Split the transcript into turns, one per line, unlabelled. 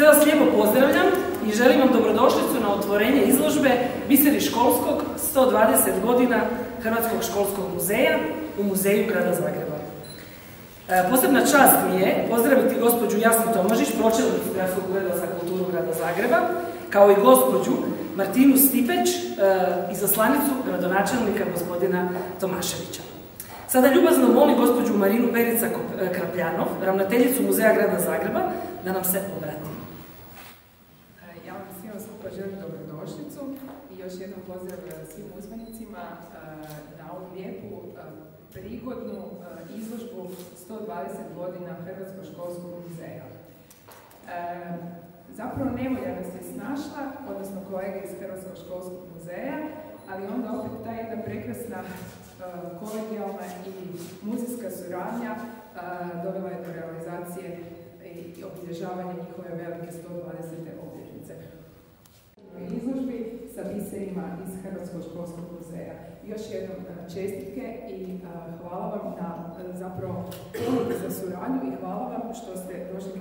Sve vas lijepo pozdravljam i želim vam dobrodošlicu na otvorenje izložbe Biseri školskog 120 godina Hrvatskog školskog muzeja u Muzeju grada Zagreba. E, posebna čast mi je pozdraviti gospođu Jasnu Tomažić, pročelnicu Gradskog ureda za kulturu grada Zagreba, kao i gospođu Martinu Stipeć, e, izaslanicu gradonačelnika gospodina Tomaševića. Sada ljubazno molim gospođu Marinu Perica Krapljanov, ravnateljicu Muzeja grada Zagreba, da nam se obrati.
E, ja vam svima skupa želim dobrodošlicu i još jednom pozdrav svim uzmanicima na ovu lijepu, prigodnu izložbu 120 godina Hrvatskog školskog muzeja. Zapravo nevolja nas je snašla, odnosno kolege iz Hrvatskog školskog muzeja, ali onda opet ta jedna prekrasna e, kolegijalna i muzejska suradnja e, dovela je do realizacije i obilježavanja njihove velike 120. obljetnice. Iz Hrvatskog školskog muzeja. Još jednom e, čestitke i hvala vam na zapravo za suradnju i hvala vam što ste došli.